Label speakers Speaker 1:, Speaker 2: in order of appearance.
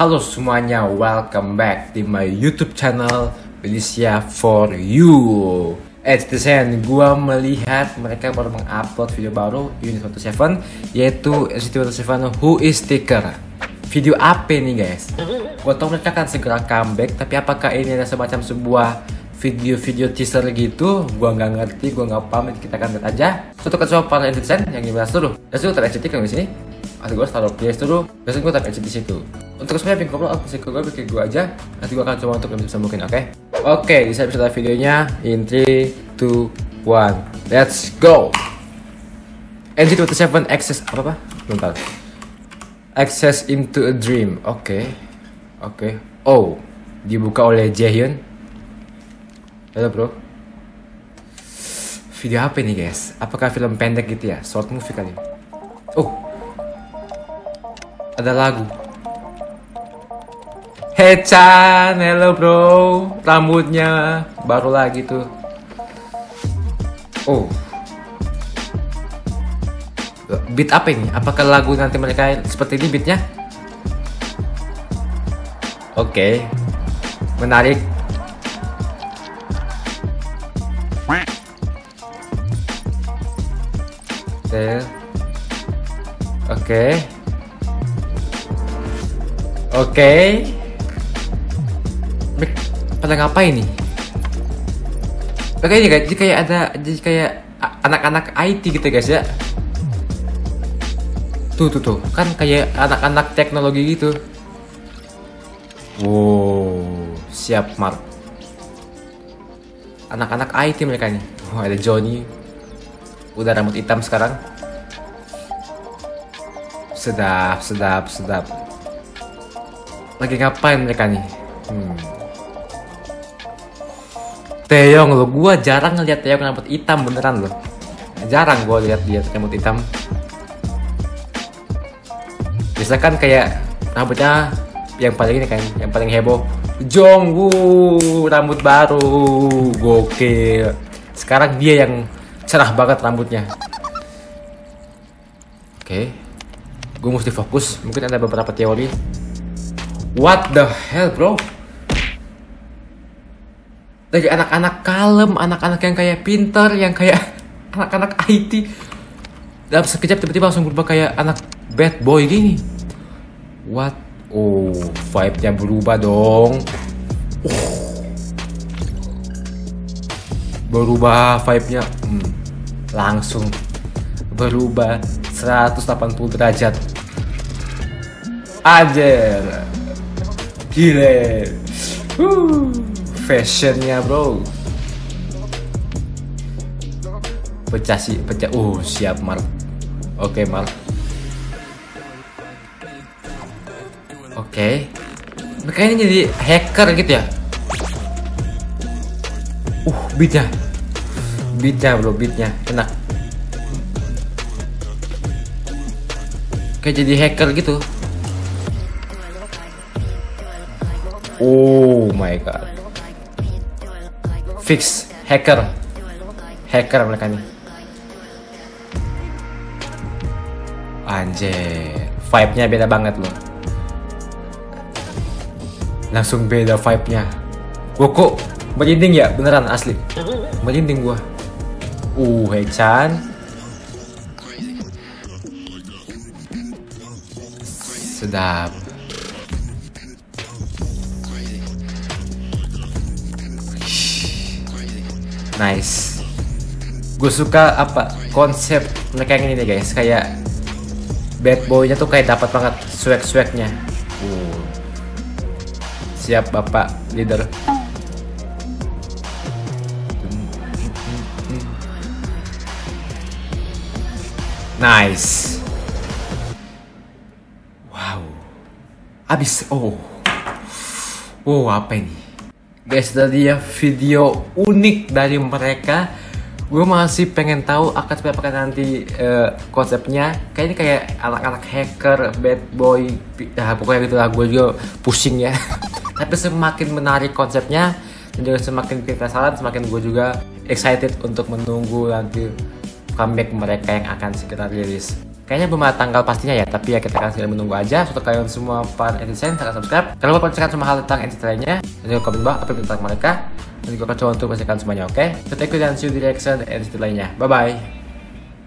Speaker 1: Halo semuanya, welcome back di my YouTube channel Felicia for You. The end, gua melihat mereka baru mengupload video baru Unit 17 yaitu NCT 17 Who is Sticker. Video apa nih guys? Gua tahu mereka akan segera comeback, tapi apakah ini adalah semacam sebuah video-video teaser gitu? Gua nggak ngerti, gua nggak paham. Kita akan lihat aja. Untuk kecoa para netizen yang dibahas dulu. Let's go, NCT kan di sini atau gue taruh place dulu biasanya gue taruh di situ. Untuk semuanya pink couple aku ke gue bikin gue aja. Nanti gue akan coba untuk lebih bisa mungkin oke? Okay? oke okay, di episode videonya in 3 2 1 let's go! NC27 access apa apa? Bentar access into a dream oke. Okay. oke. Okay. oh dibuka oleh Jaehyun. Halo bro. Video apa ini guys? Apakah film pendek gitu ya? Short movie kali oh ada lagu Hey Chan, hello bro Rambutnya baru lagi tuh Oh Beat apa ini? Apakah lagu nanti mereka seperti ini beatnya? Oke okay. Menarik Oke okay. Oke. Okay. Pada ngapain nih? Oke ini guys, jadi kayak ada jadi kayak anak-anak IT gitu guys ya. Tuh tuh tuh, kan kayak anak-anak teknologi gitu. Wow, siap Mark. Anak-anak IT mereka nih. Oh, ada Johnny. Udah rambut hitam sekarang. Sedap, sedap, sedap. Lagi ngapain mereka nih? Hmm. Teong lo, gua jarang ngeliat Teong rambut hitam beneran lo. Jarang gua lihat dia rambut hitam. Biasa kan kayak rambutnya yang paling ini kan, yang paling heboh. Jongwoo, rambut baru, gokil. Sekarang dia yang cerah banget rambutnya. Oke, okay. gue mesti fokus. Mungkin ada beberapa teori. What the hell bro? Lagi anak-anak kalem, anak-anak yang kayak pinter, yang kayak anak-anak IT. Dalam sekejap tiba-tiba langsung berubah kayak anak bad boy gini. What? Oh, vibe-nya berubah dong. Uh. Berubah vibe-nya. Hmm. Langsung berubah 180 derajat. Ajar. Gile. Uh, fashionnya bro. Pecah sih, pecah. Uh, siap Mark. Oke okay, Mark. Oke. Okay. Mereka ini jadi hacker gitu ya. Uh, beatnya. Beatnya bro, beatnya enak. Kayak jadi hacker gitu. Oh my god. Fix hacker. Hacker mereka nih. Anjir, vibe-nya beda banget loh. Langsung beda vibe-nya. Gua kok merinding ya, beneran asli. Merinding gua. Uh, Hechan. Sedap. Nice. Gue suka apa konsep mereka ini nih guys, kayak bad boynya tuh kayak dapat banget swag swagnya. Uh. Siap bapak leader. Nice. Wow. Abis. Oh. Wow, apa ini? Guys, tadi ya video unik dari mereka. Gue masih pengen tahu akan seperti apa nanti uh, konsepnya. Kayaknya kayak anak-anak hacker, bad boy, ya pokoknya gitu lah. Gue juga pusing ya. Tapi semakin menarik konsepnya dan juga semakin penasaran, semakin gue juga excited untuk menunggu nanti comeback mereka yang akan segera rilis. Kayaknya belum ada tanggal pastinya ya, tapi ya kita akan segera menunggu aja. Untuk kalian semua para netizen, silahkan subscribe. Kalau mau penasaran semua hal tentang NCT lainnya, dan juga komen bawah apa tentang mereka. Dan juga coba untuk pastikan semuanya, oke? Okay? So, thank you dan see you di reaction NCT lainnya. Bye-bye!